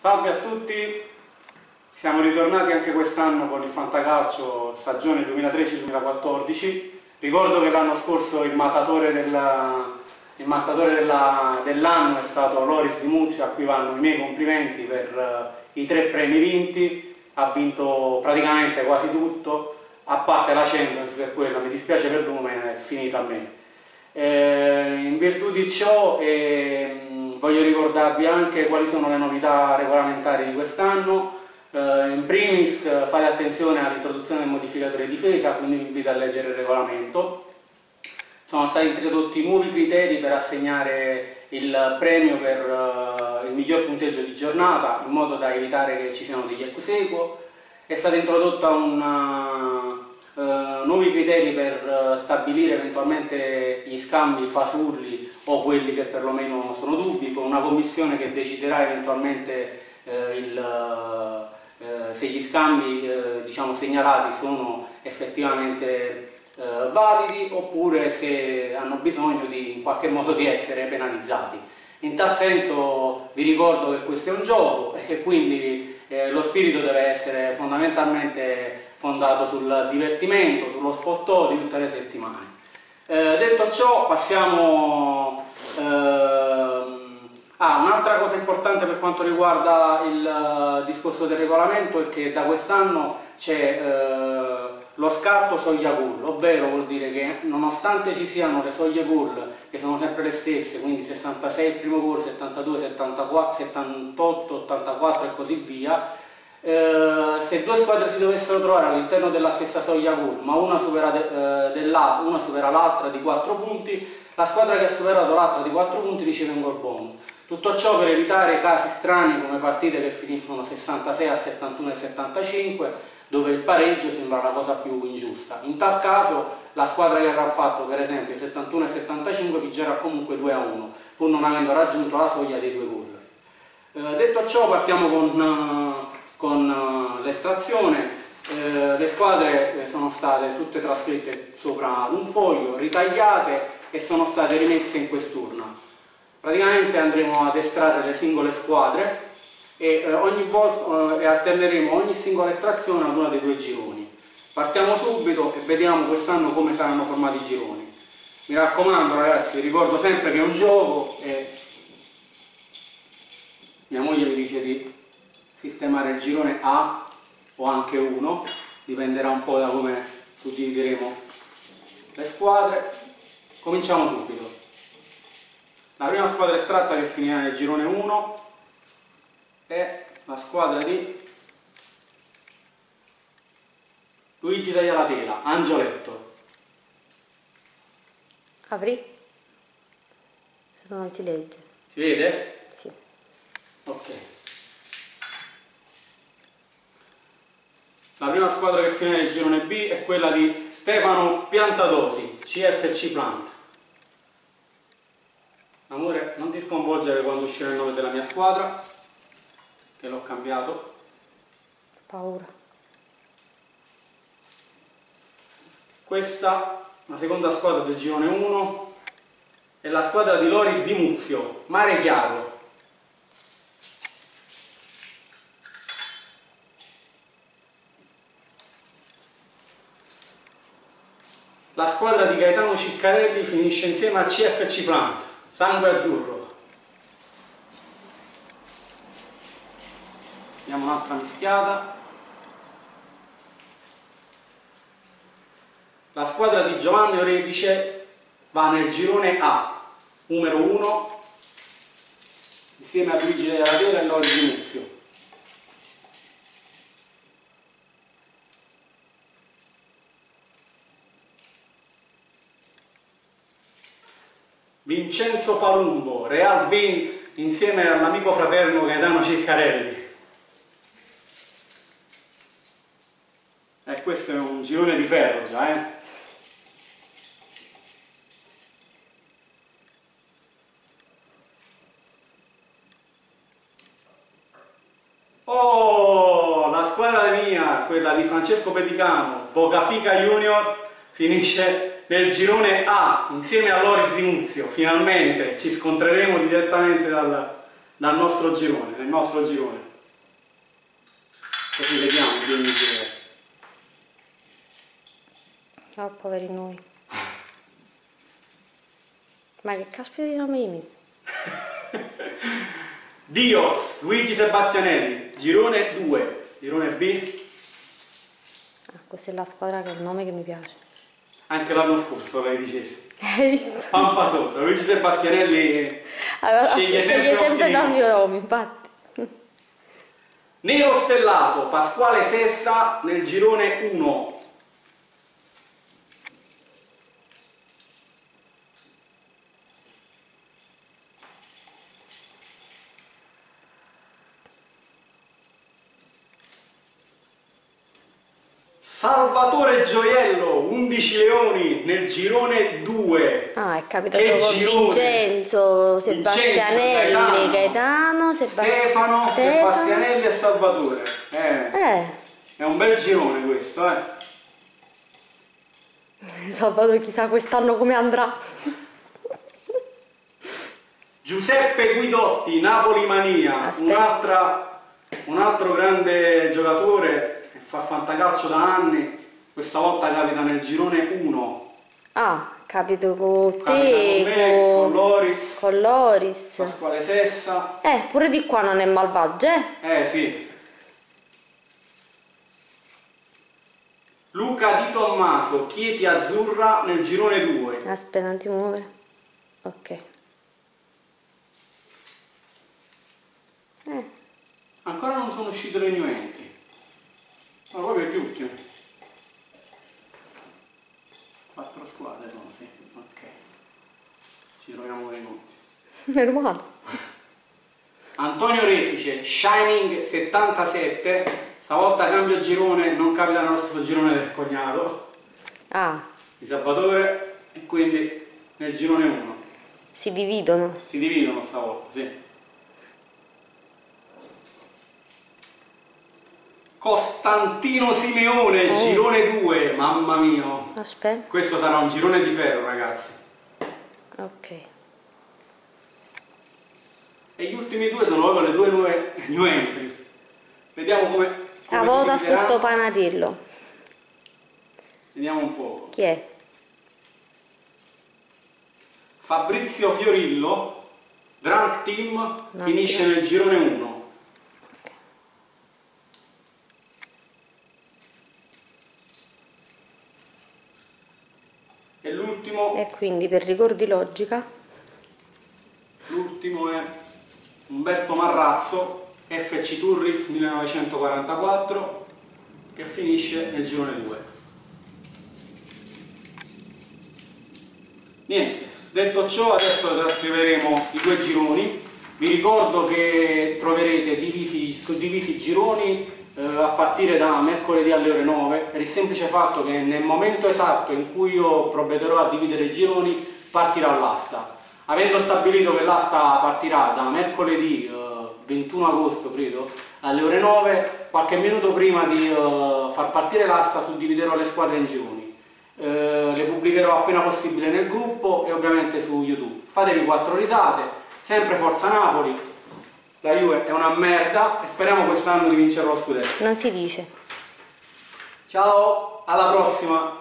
Salve a tutti, siamo ritornati anche quest'anno con il Fantacalcio stagione 2013-2014. Ricordo che l'anno scorso il mattatore dell'anno dell è stato Loris Di Muzio, a cui vanno i miei complimenti per uh, i tre premi vinti. Ha vinto praticamente quasi tutto, a parte la Champions per quella, mi dispiace per lui ma è finita a me. Eh, in virtù di ciò eh, voglio ricordarvi anche quali sono le novità regolamentari di quest'anno. Eh, in primis fate attenzione all'introduzione del modificatore di difesa, quindi vi invito a leggere il regolamento. Sono stati introdotti nuovi criteri per assegnare il premio per uh, il miglior punteggio di giornata, in modo da evitare che ci siano degli ex equo. È stata introdotta una eh, nuovi criteri per uh, stabilire eventualmente gli scambi fasulli o quelli che perlomeno sono dubbi, con una commissione che deciderà eventualmente uh, il, se gli scambi diciamo, segnalati sono effettivamente validi oppure se hanno bisogno di, in qualche modo di essere penalizzati. In tal senso vi ricordo che questo è un gioco e che quindi lo spirito deve essere fondamentalmente fondato sul divertimento, sullo sfottò di tutte le settimane. Eh, detto ciò passiamo eh, ah, un'altra cosa importante per quanto riguarda il uh, discorso del regolamento è che da quest'anno c'è uh, lo scarto soglia gol, ovvero vuol dire che nonostante ci siano le soglie gol che sono sempre le stesse, quindi 66 il primo gol, 72, 74, 78, 84 e così via, eh, se due squadre si dovessero trovare all'interno della stessa soglia gol, ma una supera, de, eh, supera l'altra di 4 punti, la squadra che ha superato l'altra di 4 punti riceve un gol bonus. Tutto ciò per evitare casi strani come partite che finiscono 66 a 71 e 75, dove il pareggio sembra la cosa più ingiusta. In tal caso la squadra che avrà fatto per esempio 71 e 75 vincerà comunque 2 a 1, pur non avendo raggiunto la soglia dei due gol. Eh, detto ciò partiamo con con uh, l'estrazione, eh, le squadre eh, sono state tutte trascritte sopra un foglio, ritagliate e sono state rimesse in quest'urna. Praticamente andremo ad estrarre le singole squadre e, eh, ogni volta, eh, alterneremo ogni singola estrazione ad uno dei due gironi. Partiamo subito e vediamo quest'anno come saranno formati i gironi. Mi raccomando ragazzi, ricordo sempre che è un gioco e mia moglie mi dice di sistemare il girone A o anche 1, dipenderà un po' da come suddivideremo le squadre. Cominciamo subito. La prima squadra estratta che finirà nel girone 1 è la squadra di Luigi Taglialatela, Angioletto. Apri? Se no non si legge. Si vede? Sì. Ok. La prima squadra che finirà nel girone B è quella di Stefano Piantadosi, CFC Plant. Amore, non ti sconvolgere quando uscirà il nome della mia squadra, che l'ho cambiato. Paura. Questa, la seconda squadra del girone 1, è la squadra di Loris Di Muzio, Mare Chiaro. La squadra di Gaetano Ciccarelli finisce insieme a CFC Plant, sangue azzurro. Diamo un'altra mischiata. La squadra di Giovanni Orefice va nel girone A, numero 1, insieme a Luigi della Vera e Lori Di Muzio. Vincenzo Palumbo, Real Vins, insieme all'amico fraterno Gaetano Ciccarelli. E eh, questo è un girone di ferro già, eh? Oh, la squadra mia, quella di Francesco Pedicano, Bocafica Junior, finisce nel girone A insieme a Loris Di Muzio finalmente ci scontreremo direttamente dal, dal nostro girone, nel nostro girone Così vediamo di ogni genere. Oh, poveri noi. Ma che caspita di nome hai messo? Dios, Luigi Sebastianelli, girone 2, girone B, Ah, questa è la squadra che è il nome che mi piace. Anche l'anno scorso lei dicesse. Hai visto? Pampa sotto, Luigi Sebastianelli Allora, Sceglie sempre sempre mio nome, infatti. Nero stellato, Pasquale Sessa nel girone 1. Salvatore Gioiello, 11 leoni nel girone 2. Ah, è capitato Che con girone! Vincenzo, Sebastianelli, Gaetano, Gaetano, Seba- Stefano, Sebastianelli e Salvatore. Eh, Eh, è un bel girone questo, eh. Salvatore chissà quest'anno come andrà. Giuseppe Guidotti, Napoli Mania, un'altra, un altro grande giocatore fa fantacalcio da anni, questa volta capita nel girone 1, Ah, capito con capita con te, me, con con, Loris, con Loris. Pasquale Sessa, Eh, pure di qua non è malvagio, eh? eh sì. Luca Di Tommaso, Chieti Azzurra nel girone 2. Aspetta, non ti muovere. Ok. Eh, Ancora non sono uscite le new Ma proprio gli ultimi. Quattro squadre sono, sì. Ok. Ci troviamo nei conti. meno male. Antonio Refice, Shining 77. Stavolta cambio girone, non capita nello stesso girone del cognato Ah, di Salvatore e quindi nel girone 1. si dividono. Si dividono stavolta, sì. Costantino Simeone, Oh. girone 2, mamma mia. Aspetta. Questo sarà un girone di ferro, ragazzi. Ok. E gli ultimi due sono proprio le due nuove new entry. Vediamo come. come A si questo panarillo. Vediamo un po'. Chi è? Fabrizio Fiorillo, Drunk Team, No, finisce no. nel girone 1. E l'ultimo, E quindi per rigor di logica. l'ultimo è Umberto Marrazzo, FC Turris 1944, che finisce nel girone 2. Niente, detto ciò adesso trascriveremo i due gironi. Vi ricordo che troverete divisi, divisi i gironi eh, a partire da mercoledì alle ore 9 per il semplice fatto che nel momento esatto in cui io provvederò a dividere i gironi partirà l'asta. Avendo stabilito che l'asta partirà da mercoledì eh, 21 agosto credo alle ore 9, qualche minuto prima di eh, far partire l'asta suddividerò le squadre in gironi. Eh, le pubblicherò appena possibile nel gruppo e ovviamente su YouTube. Fatevi quattro risate, sempre Forza Napoli, la Juve è una merda e speriamo quest'anno di vincere lo scudetto. Non si dice. Ciao, alla prossima!